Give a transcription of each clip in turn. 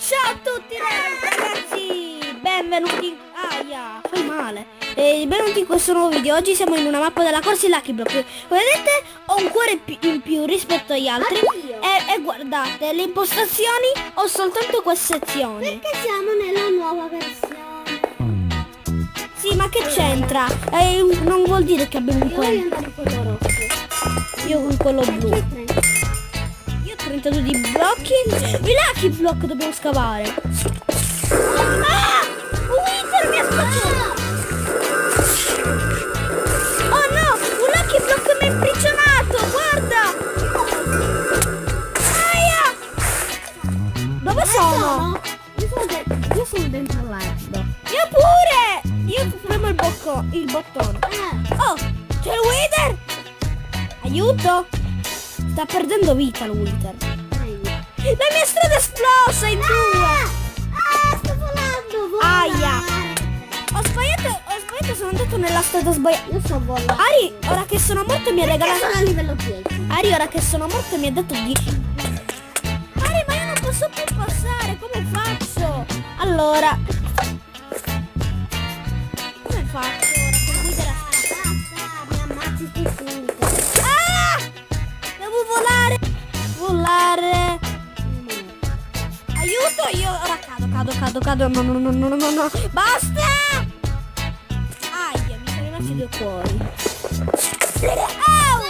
Ciao a tutti ragazzi, benvenuti. Aia, fai male. E Benvenuti in questo nuovo video. Oggi siamo in una mappa della corsa in Lucky Block. Come vedete? Ho un cuore in più rispetto agli altri. E, e guardate, le impostazioni ho soltanto queste sezioni. Perché siamo nella nuova versione. Sì, ma che c'entra? Eh, non vuol dire che abbiamo un Io cuore. voglio andare con quello rosso. Io con quello blu? Io ho 32 di blocchi I Lucky Block dobbiamo scavare Ah! Un Wither mi ha spacciato Oh no! Un Lucky Block mi ha imprigionato! Guarda! Aia! Dove sono? Io sono, de- io sono dentro all'albero. Io pure! Io premo il, bocco, il bottone Eh, Oh! C'è il Wither! Aiuto! Sta perdendo vita il Wither. La mia strada è esplosa in due! Ah, sto volando, vola. Aia. Ho sbagliato, ho sbagliato, sono andato nella strada sbagliata. Io sto volando. Ari, ora che sono morto mi ha regalato... sono a livello 10. Ari, ora che sono morto mi ha dato 10. Ari, ma io non posso più passare, come faccio? Allora... cado, cado, cado. No, no, no, no, no, no. Basta! Aia, mi sono rimasti due cuori. Au!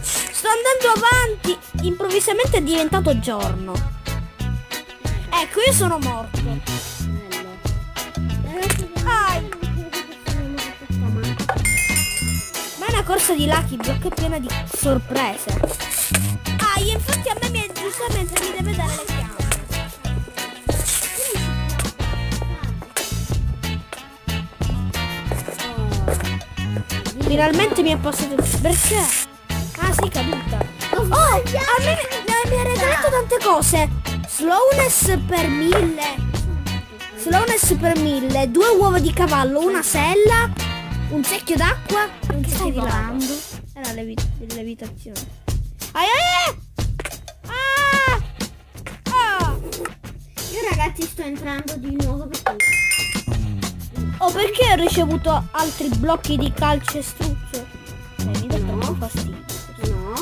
Sto andando avanti. Improvvisamente è diventato giorno. Ecco, io sono morto. Ai. Ma è una corsa di Lucky Block piena di sorprese. Ah, infatti a me mi, giustamente mi deve dare le chiavi. Finalmente mi ha passato. Perché? Ah, sì, caduta. Ho Oh, a me mi- ha regalato tante cose. Slowness per mille. Slowness per mille. Due uova di cavallo, una sella, un secchio d'acqua e un secchio di lava. Era levi- levitazione. Ai ai ai! Ah! Ah! Io ragazzi sto entrando di nuovo perché Oh, perché ho ricevuto altri blocchi di calcestruzzo? Eh, mi dà No. troppo fastidio. no.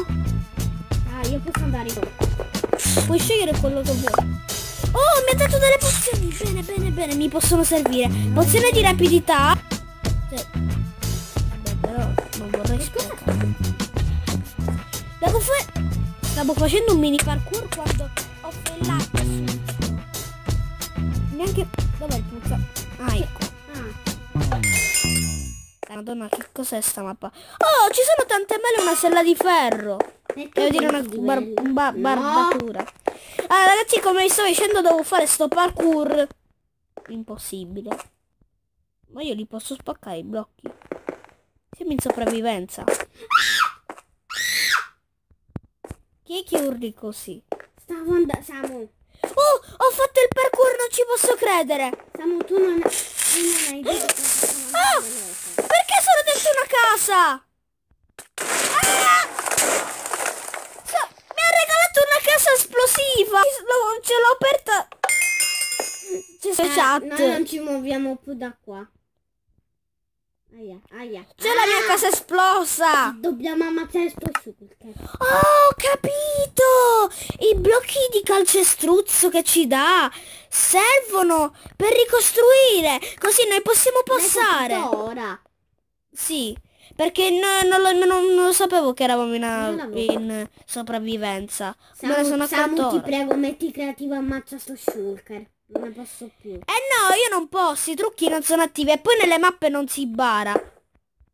Ah, io posso andare con Puoi scegliere quello che vuoi. Oh, mi ha dato delle pozioni. Bene, bene, bene, mi possono servire. Pozione di rapidità. Sì. Vabbè, però non vorrei sprecare. Devo fare... Stavo facendo un mini parkour quando ho fellato. Neanche... Dov'è il puzza? Ah, ecco. Ah, Madonna, che cos'è sta mappa? Oh, ci sono tante mele e una sella di ferro. Devo dire una bar- ba- barbatura. Allora, ragazzi, come vi stavo dicendo, devo fare sto parkour. Impossibile. Ma io li posso spaccare i blocchi. Siamo in sopravvivenza. Chi è che urli così? Stavo andando. Samu. Oh, ho fatto il parkour, non ci posso credere. Samu, tu non, tu non hai detto Ah! Sono dentro una casa? Ah! Mi ha regalato una casa esplosiva. Ce l'ho aperta. C'è Eh, chat. Noi non ci muoviamo più da qua. Aia, aia. C'è la mia casa esplosa. Dobbiamo ammazzare sto shulker. Oh, ho capito. I blocchi di calcestruzzo che ci dà servono per ricostruire. Così noi possiamo passare. Ora. Sì, perché no- non, lo, non- non lo sapevo che eravamo in, in sopravvivenza. Me ne Samu, sono Samu, accorto ti prego, metti creativo, ammazza sto shulker. Non ne posso più. Eh no, io non posso, i trucchi non sono attivi e poi nelle mappe non si bara.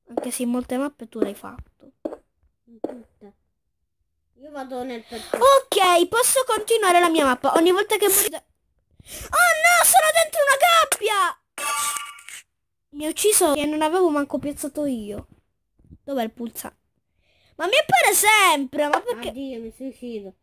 Anche se in molte mappe tu l'hai fatto. In tutte. Io vado nel percorso. Ok, posso continuare la mia mappa. Ogni volta che. Oh no, sono dentro una gabbia! Mi ha ucciso e non avevo manco piazzato io. Dov'è il pulsante? Ma mi appare sempre, ma perché... Addio, mi suicido.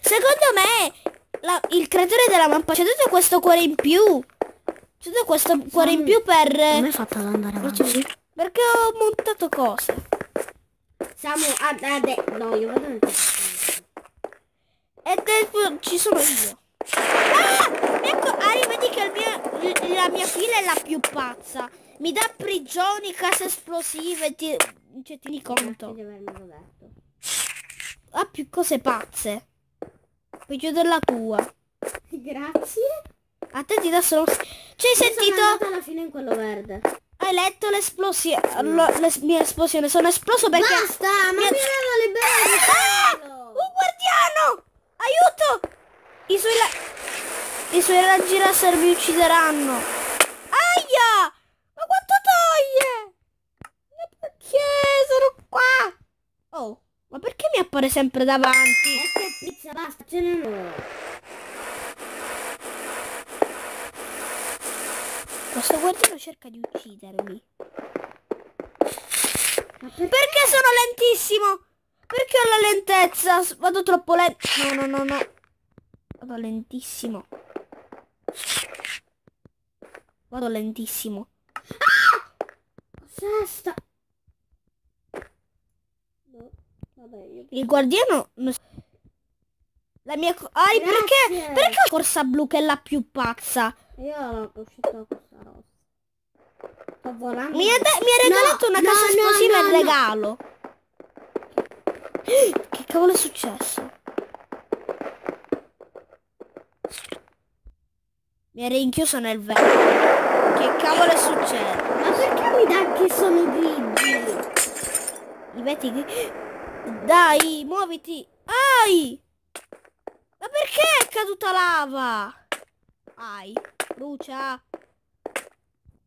Secondo me la- il creatore della mappa ha dato questo cuore in più. Ha dato questo cuore in più per... Come hai fatto ad andare avanti? Perché ho montato cose. Samu, ad, ade- no, io vado nel. E te- ci sono io. Ah! Ecco, Ari, vedi che il mio, la mia fila è la più pazza. Mi dà prigioni, case esplosive, ti, cioè, tieni conto. Ha più cose pazze. Peggio della tua. Grazie. A te ti dà solo... Ci hai Sono sentito? andata alla fine in quello verde. Hai letto l'esplosione? Le mie esplosioni. Sono esploso perché... Basta, ma mi Mi avevo liberato. Ah! Un guardiano! Aiuto! I suoi, la- I suoi raggi laser mi uccideranno. Aia! Ma quanto toglie? Ma perché sono qua? Oh, ma perché mi appare sempre davanti? E che pizza, basta, ce ho. Questo guardiano cerca di uccidermi. Perché? Perché sono lentissimo? Perché ho la lentezza? Vado troppo lento. No, no, no, no. Vado lentissimo. Vado lentissimo. Cosa sta? Boh, Vabbè, io... Il guardiano... La mia... Ai, perché? Grazie. Perché la corsa blu che è la più pazza? Io ho uscito questa rossa. Sto volando. Mi ha, de- mi ha regalato No, una casa no, no, esplosiva no, in no. regalo. Che cavolo è successo? Mi ha rinchiuso nel vento. Che cavolo è successo? Ma perché mi dà che sono grigi? I veti che... Dai, muoviti. Ai! Ma perché è caduta lava? Ai, brucia.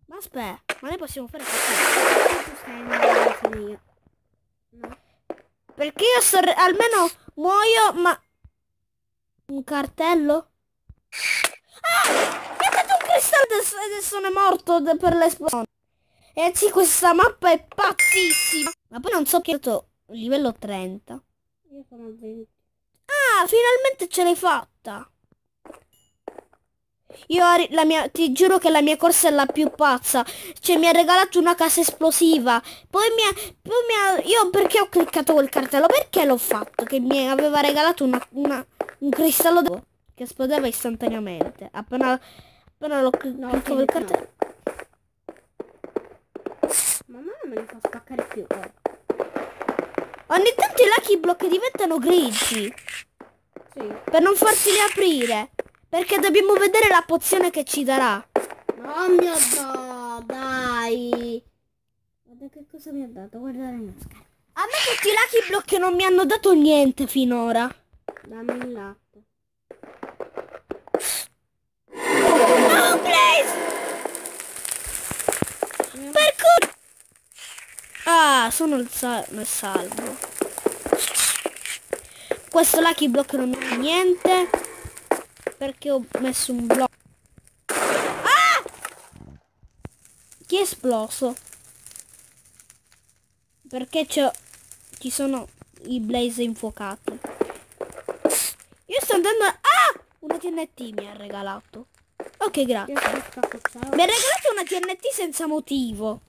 Ma aspetta, ma noi possiamo fare. Tu stai andando. No. Perché io sto... almeno muoio, ma... Un cartello? Ah! Mi ha dato un cristallo adesso, adesso sono morto per l'esplosione. E sì, questa mappa è pazzissima. Ma poi non so che livello 30. Io sono a 20. Ah, finalmente ce l'hai fatta. Io la mia, ti giuro che la mia corsa è la più pazza. Cioè mi ha regalato una casa esplosiva. Poi mi ha, poi mi ha- io perché ho cliccato quel cartello? Perché l'ho fatto? Che mi aveva regalato una, una- un cristallo d'oro che esplodeva istantaneamente. Appena, appena lo cl- No, cliccavo il Filippo, no. cartello. Mamma non me li fa spaccare più. Oh. Ogni tanto i lucky block diventano grigi. Sì. Per non farteli aprire. Perché dobbiamo vedere la pozione che ci darà. Oh mio dio, dai. Guarda che cosa mi ha dato, guardare la schermo. A me tutti i lucky block non mi hanno dato niente finora. Dammi il Blaze! Perché... Ah, sono il, sa- il salvo. Questo lucky block non ha niente. Perché ho messo un blocco. Ah! Chi è esploso? Perché. Ci sono i blaze infuocati. Io sto andando... a- Ah! Una TNT mi ha regalato. Ok, grazie. Mi ha regalato una TNT senza motivo.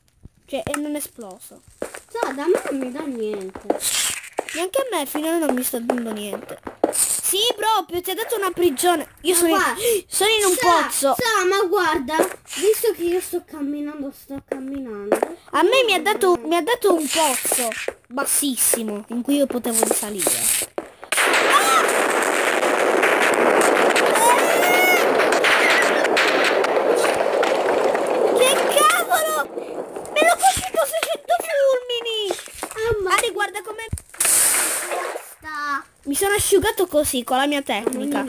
Cioè, e non è esploso. Cioè, da me non mi dà niente. Neanche a me finora non mi sta dando niente. Sì, proprio, ti ha dato una prigione. Io sono, in, sono in un Sa, pozzo. sa, ma guarda, visto che io sto camminando, sto camminando. A me mi ha, dato, mi ha dato un pozzo bassissimo in cui io potevo risalire. Che cavolo! Me l'ho colpito 600 fulmini! Ah, ma Ari, guarda come... Mi sono asciugato così con la mia tecnica.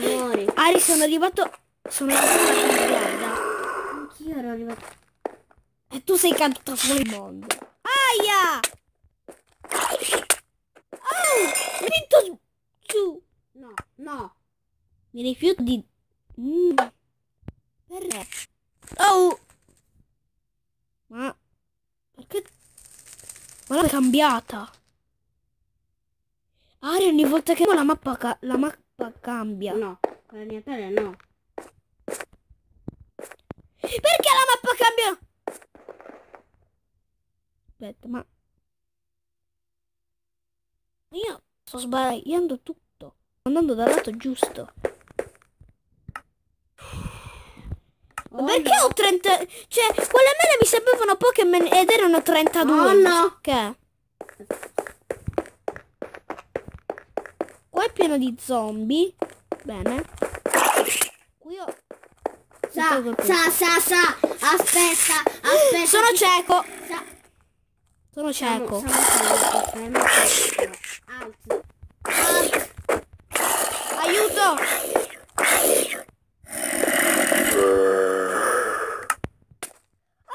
Ari, sono arrivato... Sono arrivato. Anch'io ero arrivato. E tu sei caduta fuori mondo. Aia! Oh! Vinto giù. No, no. Mi rifiuto di... Mm. Perché? Oh! Ma... Perché... Ma l'ho cambiata ogni volta che la mappa, la mappa cambia. No, con l'allenatore no. Perché la mappa cambia? Aspetta, ma... Io sto sbagliando tutto. Andando dal lato giusto. Oh Perché no. ho 30... Cioè, quelle mele mi sembravano Pokémon ed erano 32. Oh no! Che? Pieno di zombie. Bene. Qui ho... Sa, sa, sa, sa. Aspetta, aspetta. Sono cieco. sa- Sono cieco. Siamo- siamo fermi, fermi. Alzi. Alzi. Aiuto!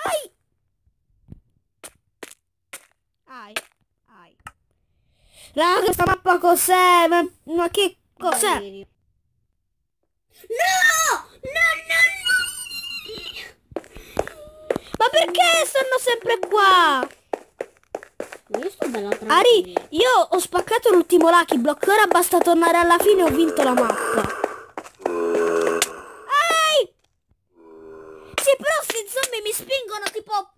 Ai! Ai, ai. Raga, cos'è? Ma, ma che cos'è? No! No, no, Ma perché stanno sempre qua? no! Io sto bella. Ari, io ho spaccato l'ultimo Lucky Block, ora basta tornare alla fine e ho vinto la mappa. Ai! Sì, però sti zombie mi spingono tipo...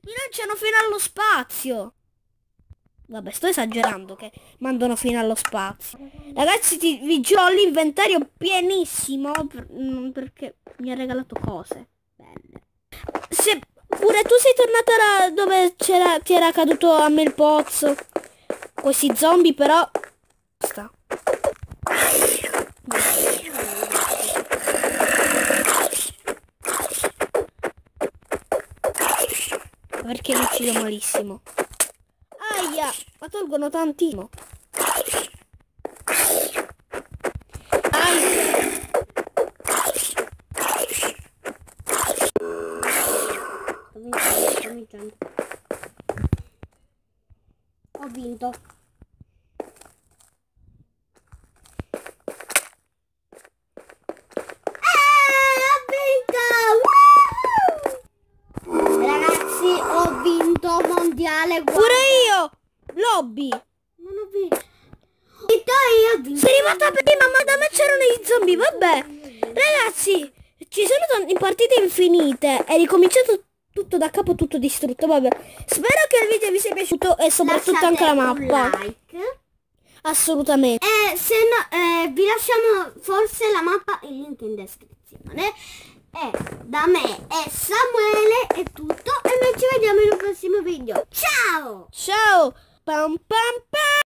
Mi lanciano fino allo spazio. Vabbè, sto esagerando che mandano fino allo spazio. Ragazzi, ti, vi giuro, l'inventario pienissimo per- mm, perché mi ha regalato cose belle. Se pure tu sei tornata dove c'era, ti era caduto a me il pozzo. Questi zombie però... Sta. Perché li uccido malissimo. Aia, ma tolgono tantissimo. Eh, ho vinto mondiale. guarda. Pure io! Lobby! Non ho vinto. Ho vinto io, ho vinto. Sei arrivata prima, ma da me c'erano i zombie, vabbè. Ragazzi, ci sono tanti partite infinite. È ricominciato tutto da capo, tutto distrutto, vabbè. Spero che il video vi sia piaciuto e soprattutto Lasciate anche la mappa. like. Assolutamente. Eh, se no, eh, vi lasciamo forse la mappa, il link in descrizione. E da me e Samuele è tutto e noi ci vediamo in un prossimo video. Ciao! Ciao! bum, bum, bum.